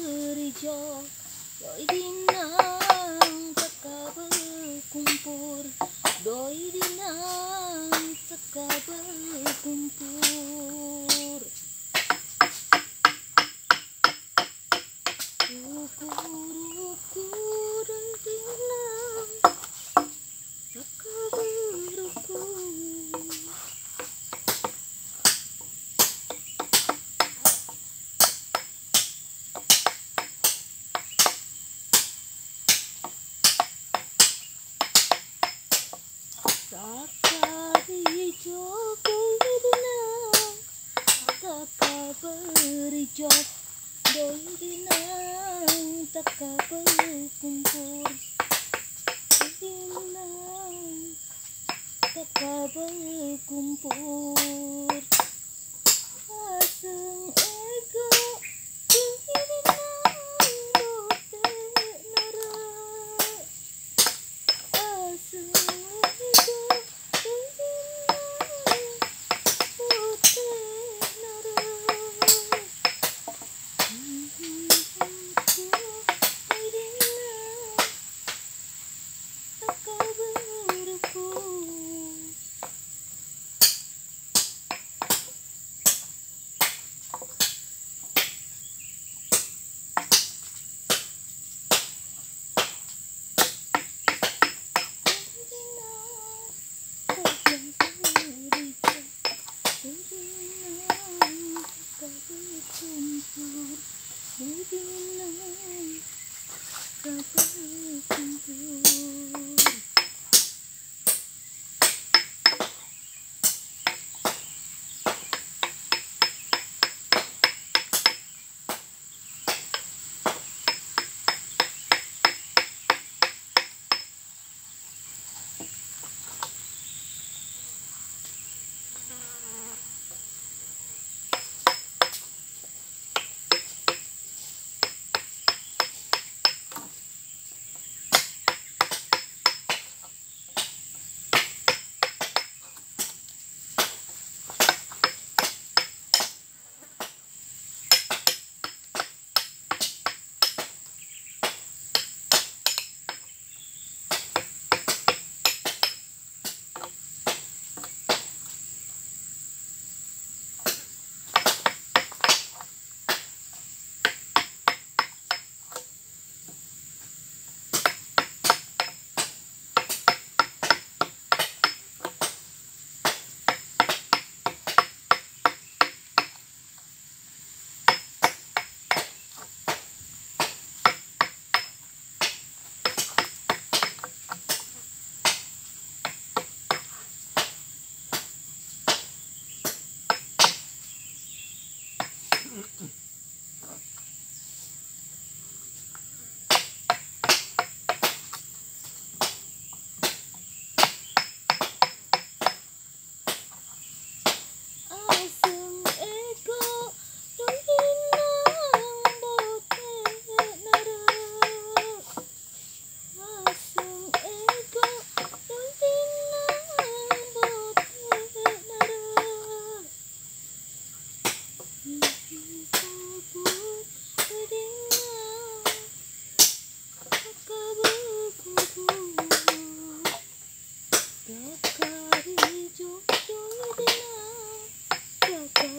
bejo doi dinang teka berkumpul doi dinang teka berkumpul ukur-ukur berjok Doi dinang tak berkumpul Dinang tak berkumpul Aseng ego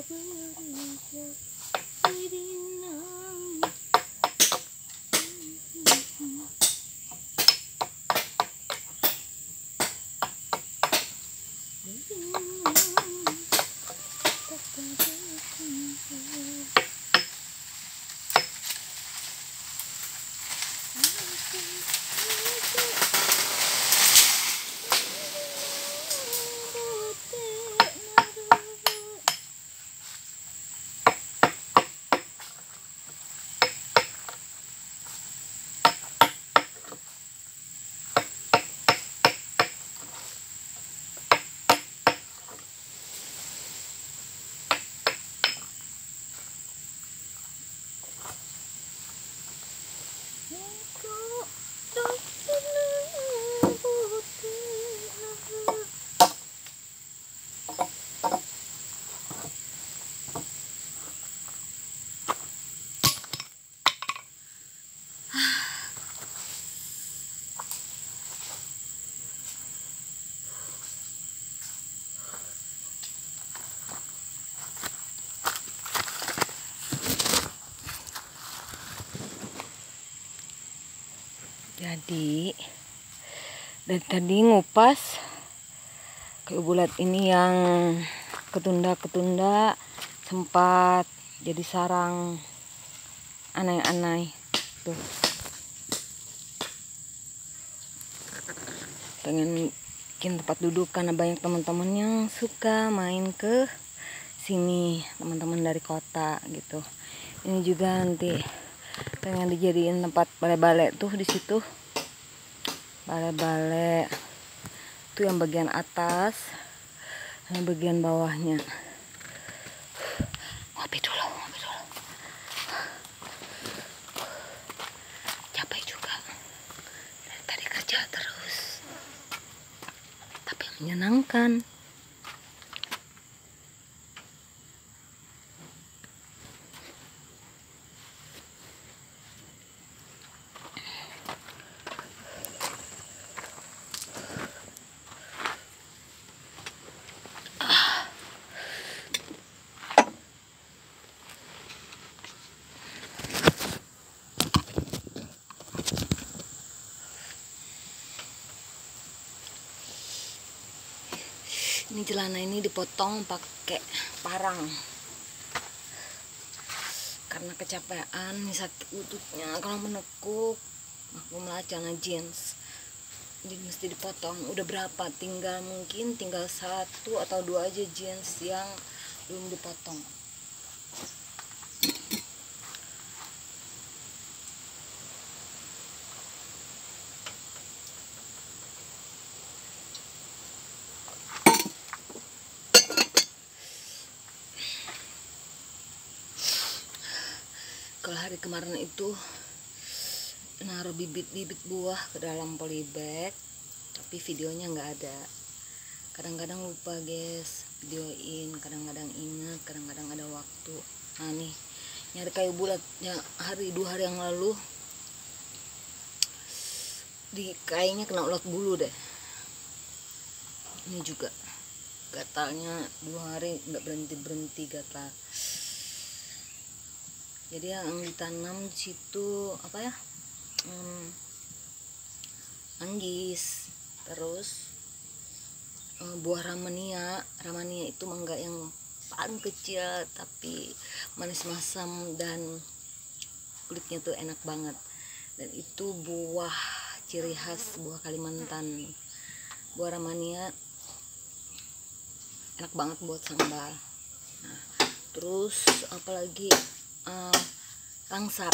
bước đi theo đi tadi dari tadi ngupas kayu bulat ini yang ketunda-ketunda sempat jadi sarang aneh-aneh. Tuh. Pengen bikin tempat duduk karena banyak teman-teman yang suka main ke sini teman-teman dari kota gitu. Ini juga nanti pengen dijadiin tempat balai-balai tuh di situ. Balai-balai itu yang bagian atas yang bagian bawahnya. Ngopi dulu ngopi dulu. Capek juga. Dari tadi kerja terus. Tapi menyenangkan ini celana ini dipotong pakai parang. Karena kecapean sakit lututnya. Kalau menekuk aku malah celana jeans. Jadi mesti dipotong. Udah berapa? Tinggal mungkin tinggal satu atau dua aja jeans yang belum dipotong kalau hari kemarin itu naruh bibit-bibit buah ke dalam polybag tapi videonya nggak ada. Kadang-kadang lupa guys. Videoin kadang-kadang ingat kadang-kadang ada waktu. Nih nyari kayu bulat ya hari dua hari yang lalu di kayaknya kena ulat bulu deh. Ini juga gatalnya dua hari nggak berhenti berhenti gatal jadi yang ditanam di situ apa ya hmm, anggis. Terus eh, buah ramania. Ramania itu mangga yang paling kecil tapi manis masam dan kulitnya tuh enak banget. Dan itu buah ciri khas buah Kalimantan. Buah ramania enak banget buat sambal. Nah, terus apalagi uh, langsat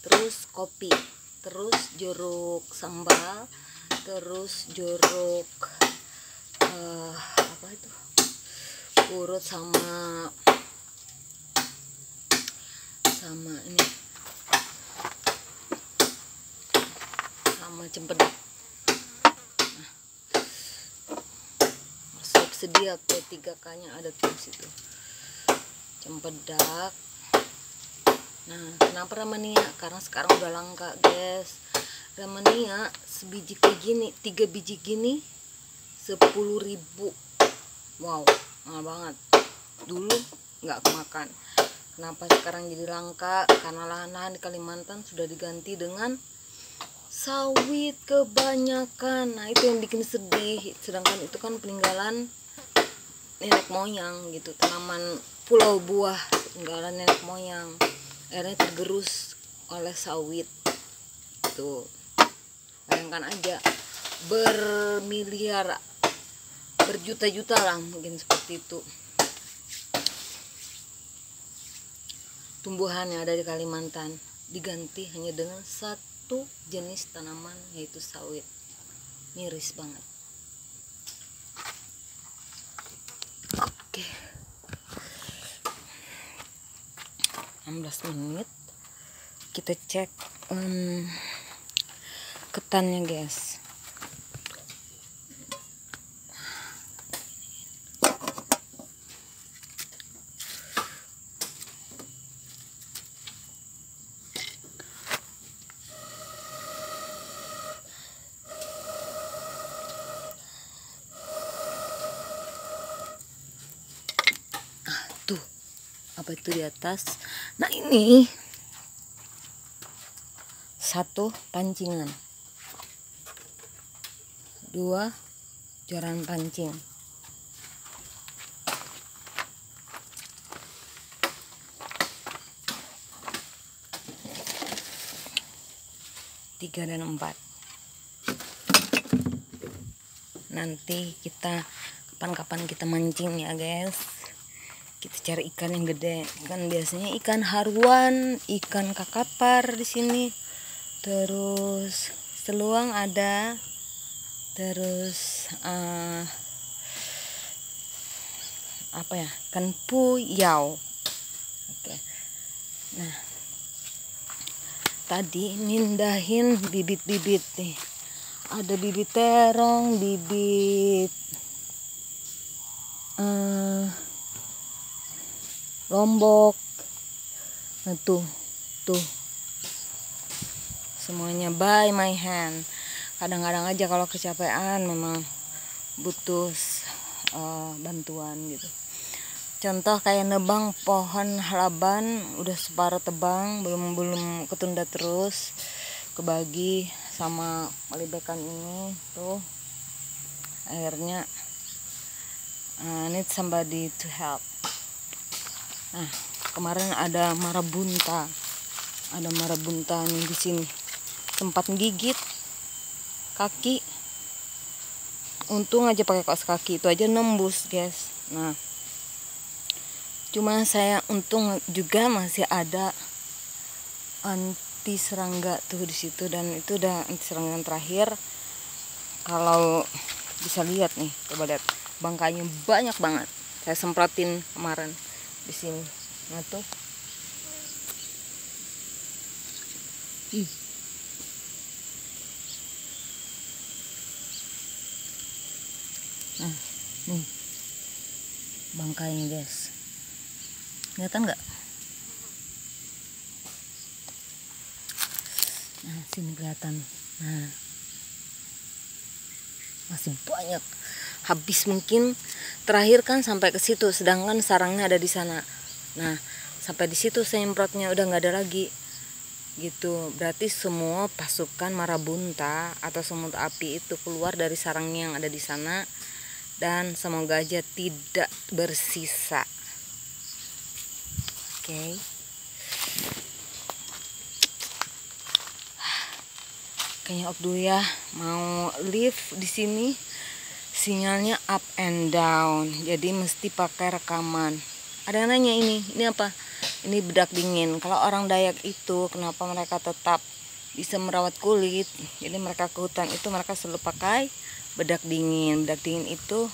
terus kopi terus jeruk sambal terus jeruk uh, apa itu? Urut sama sama ini. Sama cempedak. Nah, resep sedia P3K nya ada tuh situ. Cempedak Nah, kenapa ramania? Karena sekarang udah langka, guys. Ramania sebiji kayak gini, tiga biji gini, sepuluh ribu. Wow, mahal banget. Dulu nggak kemakan. Kenapa sekarang jadi langka? Karena lahan-lahan di Kalimantan sudah diganti dengan sawit kebanyakan. Nah, itu yang bikin sedih. Sedangkan itu kan peninggalan nenek moyang gitu, tanaman pulau buah peninggalan nenek moyang akhirnya tergerus oleh sawit. Tuh. Bayangkan aja bermiliar berjuta-juta lah mungkin seperti itu. Tumbuhan yang ada di Kalimantan diganti hanya dengan satu jenis tanaman yaitu sawit. Miris banget 16 menit. Kita cek um, ketannya guys. Ah, apa itu di atas nah ini. Satu pancingan. Dua joran pancing. Tiga dan empat. Nanti kita kapan-kapan kita mancing ya guys cari ikan yang gede. Kan biasanya ikan haruan ikan kakapar di sini. Terus seluang ada. Terus eh, apa ya? Ikan puyau. Oke. Nah tadi mindahin bibit-bibit nih. Ada bibit terong bibit eh, lombok. Nah tuh tuh. Semuanya by my hand. Kadang-kadang aja kalau kecapean memang butuh eh, bantuan gitu. Contoh kayak nebang pohon halaban udah separuh tebang belum belum ketunda terus kebagi sama melibekan ini tuh. Akhirnya uh, need somebody to help nah kemarin ada marabunta. Ada marabunta nih di sini. Tempat gigit kaki. Untung aja pakai kaos kaki. Itu aja nembus guys. Nah cuma saya untung juga masih ada anti serangga tuh di situ. Dan itu udah anti serangga yang terakhir. Kalau bisa lihat nih coba lihat. Bangkainya banyak banget. Saya semprotin kemarin di sini. Nah Ih. nah nih. Bangkainya guys. Kelihatan nggak? Nah sini kelihatan. Nah. Masih banyak habis mungkin terakhir kan sampai ke situ sedangkan sarangnya ada di sana. Nah sampai di situ semprotnya udah nggak ada lagi. Gitu. Berarti semua pasukan marabunta atau semut api itu keluar dari sarangnya yang ada di sana. Dan semoga aja tidak bersisa. Oke. Kayaknya op dulu ya. Mau live di sini sinyalnya up and down. Jadi mesti pakai rekaman. Ada yang nanya ini, ini apa? Ini bedak dingin. Kalau orang Dayak itu kenapa mereka tetap bisa merawat kulit? Jadi mereka ke hutan itu mereka selalu pakai bedak dingin. Bedak dingin itu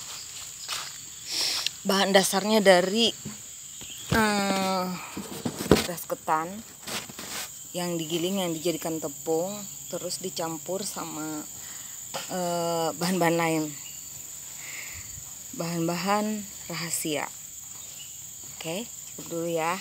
bahan dasarnya dari eh, beras ketan yang digiling yang dijadikan tepung terus dicampur sama eh, bahan-bahan lain bahan-bahan rahasia. Oke cukup dulu ya